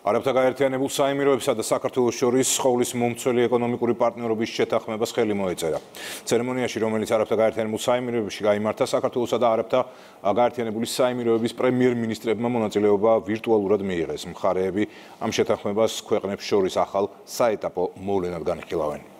არაბთა გაერთიანებულ საიმიროებსა და საქართველოს შორის ხოვლის მომცველი ეკონომიკური პარტნიორობის შეთანხმებას ხელი მოეწერა. ცერემონიაში, რომელიც არაბთა გაერთიანებულ საიმიროებაში გამართა, საქართველოსა და არაბთა გაერთიანებული საიმიროების პრემიერ-მინისტრებმა მონაწილეობა ვირტუალურად მიიღეს. მხარეები ამ შეთანხმებას ქვეყნებს შორის ახალ საეტაპო მოვლენად განიხილავენ.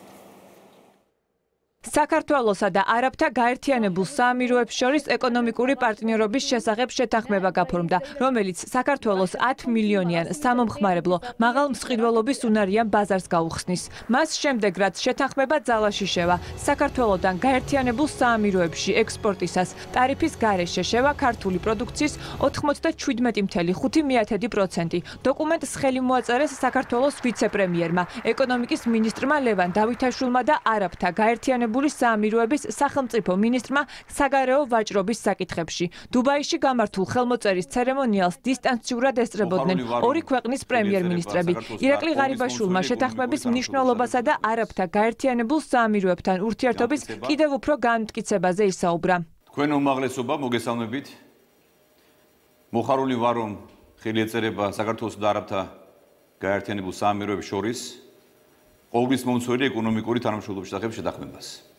საქართველოსა და არაბთა გაერთიანებულ საამიროებს შორის ეკონომიკური პარტნიორობის შესახებ შეთანხმება გაფორმდა, რომელიც საქართველოს 10 მილიონიან სამომხმარებლო მაღალ მსყიდველობის უნარიან ბაზარს გაუხსნის. მას შემდეგ, რაც შეთანხმება ძალაში შევა, საქართველოსთან გაერთიანებულ საამიროებში ექსპორტისას ტარიფის გარეშე შევა ქართული პროდუქციის 97.5%. დოკუმენტს ხელი მოაწერეს საქართველოს ვიცე-პრემიერმა, ეკონომიკის მინისტრმა ლევან დავითაშვილმა და არაბთა გაერთიანებულ განხორციელებული საამიროების სახელმწიფო მინისტრმა საგარეო ვაჭრობის საკითხებში. დუბაიში გამართულ ხელმოწერის ცერემონიალს დისტანციურად ესწრებოდნენ ორი ქვეყნის პრემიერ-მინისტრები. ირაკლი ღარიბაშვილმა შეთანხმების მნიშვნელობასა და არაბთა გაერთიანებულ საამიროებთან ურთიერთობის კიდევ უფრო განმტკიცებაზე ისაუბრა. თქვენ უმაღლესობა მოგესალმებით. მოხარული ვარ რომ ხელი ეწერება საქართველოს და არაბთა გაერთიანებულ საამიროების შორის ყოვლის მომცველი ეკონომიკური თანამშრომლობის შესახებ შეთანხმებას.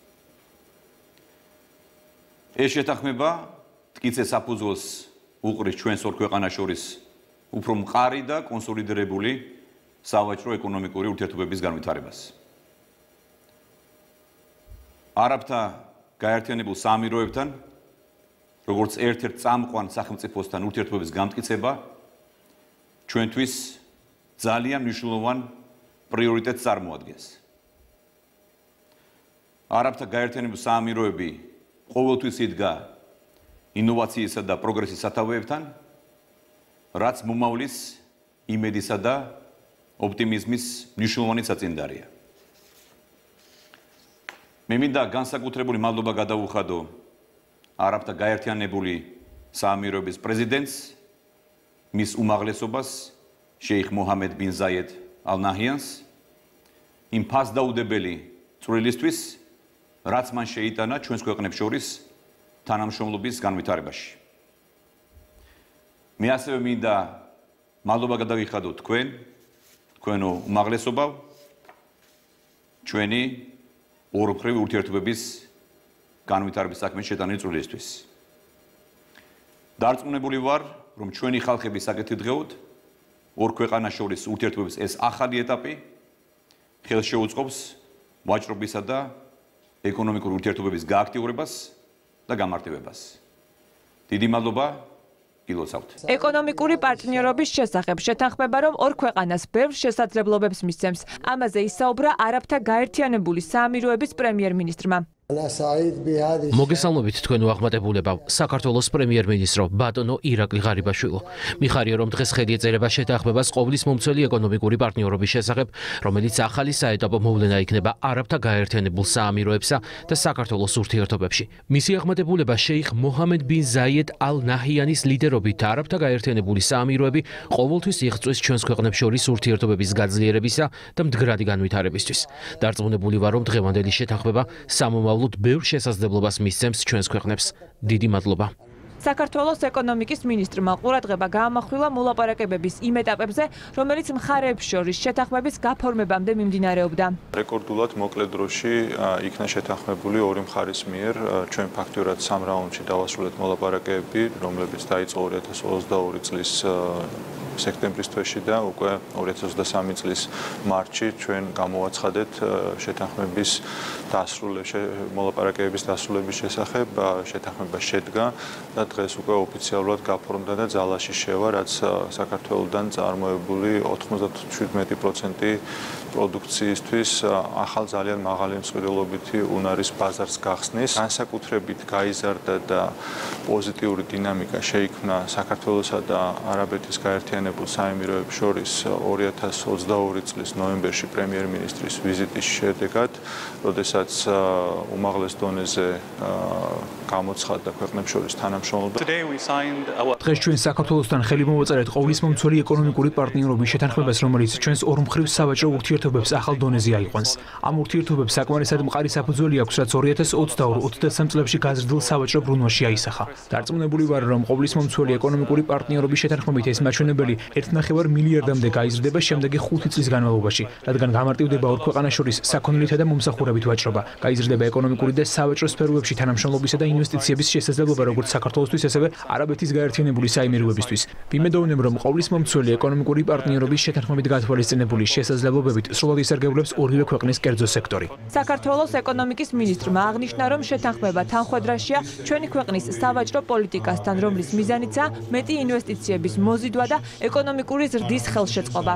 ეს შეთანხმება ტკიცე საფუძველს უყრის ჩვენს ორ ქვეყანას შორის უფრო მყარი და კონსოლიდირებული სავაჭრო ეკონომიკური ურთიერთობების განვითარებას. არაბთა გაერთიანებულ საამიროებთან როგორც ერთ-ერთ წამყვან სახელმწიფოსთან ურთიერთობების გამტკიცება ჩვენთვის ძალიან მნიშვნელოვანი პრიორიტეტს წარმოადგენს. არაბთა გაერთიანების საამიროები ყოველთვის იდგა ინოვაციისა და პროგრესის სათავეებთან, რაც მომავლის იმედისა და ოპტიმიზმის მნიშვნელოვანი საწინდარია. მე მინდა განსაკუთრებული მადლობა გადავუხადო არაბთა გაერთიანებული საამიროების პრეზიდენტს მის უმაღლესობას შეიხ მოჰამედ ბინ ზაიედ ალ-ნაჰიანს იმ ფასდაუდებელი წვრილისთვის, რაც მან შეიტანა ჩვენს ქვეყნებს შორის თანამშრომლობის განვითარებაში. მე ასევე მინდა მადლობა გადავიხადო თქვენ, თქვენო უმაღლესობა ჩვენი ორფრევი ურთიერთობების განვითარების საქმეში შეტანილი წვრილისთვის. დარწმუნებული ვარ, რომ ჩვენი ხალხები საკეთილდღეოდ ორ ქვეყანას შორის ურთიერთობების ეს ახალი ეტაპი ხელს შეუწყობს ვაჭრობისა და ეკონომიკური ურთიერთობების გააქტიურებას და გამარტივებას. დიდი მადლობა გილოცავთ. ეკონომიკური პარტნიორობის შესახებ შეთანხმება, რომ ორ ქვეყანას ბევრ შესაძლებლობებს მისცემს. ამაზე ისაუბრა არაბთა გაერთიანებული საამიროების პრემიერ-მინისტრმა. მოგესალმებით თქვენ უაღმატებულებავ საქართველოს პრემიერ-მინისტრო ბატონო ირაკლი ღარიბაშვილო. მიხარია რომ დღეს ხელი ეწერება შეთანხმებას ყოვლის მომცველი ეკონომიკური პარტნიორობის შესახებ რომელიც ახალი საეტაპო მოვლენა იქნება არაბთა გაერთიანებულ საამიროებსა და საქართველოს ურთიერთობებში. მისი აღმატებულება შეიხ მოჰამედ ბინ ზაიედ ალ ნაჰიანის ლიდერობით არაბთა გაერთიანებული საამიროები ყოველთვის იღწვის ჩვენს ქვეყნებს შორის ურთიერთობების გაძლიერებისა და მდგრადი განვითარებისთვის. დარწმუნებული ვარ რომ დღევანდელი შეთანხმება სამომავლო აბსოლუტ ბევრ შესაძლებლობას მისცემს ჩვენს ქვეყნებს. დიდი მადლობა. საქართველოს ეკონომიკის მინისტრმა ყურადღება გაამახვილა მოლაპარაკებების იმ ეტაპებზე, რომელიც მხარეებს შორის შეთანხმების გაფორმებამდე მიმდინარეობდა. რეკორდულად მოკლე დროში იქნა შეთანხმებული ორი მხარის მიერ ჩვენ ფაქტურად სამ რაუნდში დავასრულეთ მოლაპარაკებები, რომლებიც დაიწყო 2022 წლის სექტემბრის თვეში და უკვე 2023 წლის მარტში ჩვენ გამოვაცხადეთ შეთანხმების დასრულების მოლაპარაკებების დასრულების შესახებ შეთანხმება შედგა და დღეს უკვე ოფიციალურად გაფორმდა და ძალაში შევა რაც საქართველოსთან წარმოებული 97% პროდუქციისთვის ახალ ძალიან მაღალი მსყიდველობითი უნარის ბაზარს გახსნის. განსაკუთრებით გაიზარდა და პოზიტიური დინამიკა შეიქმნა საქართველოსა და არაბეთის გაერთიანებულ საემიროებს შორის 2022 წლის ნოემბერში პრემიერ-მინისტრის ვიზიტის შედეგად, როდესაც უმაღლეს დონეზე გამოცხადდა ქვეყნებს შორის თანამშრომლობა. დღეს ჩვენ საქართველოსთან ხელი მოვაწერეთ ყოვლის მომცველი ეკონომიკური პარტნიორობის შეთანხმებას, რომელიც ჩვენს ორმხრივ სავაჭრო ურთიერთობებს ახალ დონეზე აიყვანს. ამ ურთიერთობებს საკმარისად მყარი საფუძველი აქვს, რაც 2022-23 წლებში გაზრდილ სავაჭრო ბრუნვაში აისახა. დარწმუნებული ვარ, რომ ყოვლის მომცველი ეკონომიკური პარტნიორობის შეთანხმებით ეს მაჩვენებელი წელი 1.5 მილიარდამდე გაიზრდება შემდეგი 5 წლის განმავლობაში, რადგან გამარტივდება ორ ქვეყანას შორის საქონლითა და მომსახურებით ვაჭრობა. გაიზრდება ეკონომიკური და სავაჭრო სფეროებში თანამშრომლობისა და ინვესტიციების შესაძლებლობა როგორც საქართველოსთვის, ასევე არაბეთის გაერთიანებული საიმედოებისთვის. ვიმედოვნებ, რომ ყოვლის მომცველი ეკონომიკური პარტნიორობის შეთანხმებით გათვალისწინებული შესაძლებლობებით სრულად ისარგებლებს ორივე ქვეყნის კერძო სექტორი. საქართველოს ეკონომიკის მინისტრმა აღნიშნა, რომ შეთანხმება თანხვედრაშია ჩვენი ქვეყნის სავაჭრო პოლიტიკასთან, რომლის მიზანიცაა მეტი ინვესტიციების მოზიდვა და ეკონომიკური ზრდის ხელშეწყობა.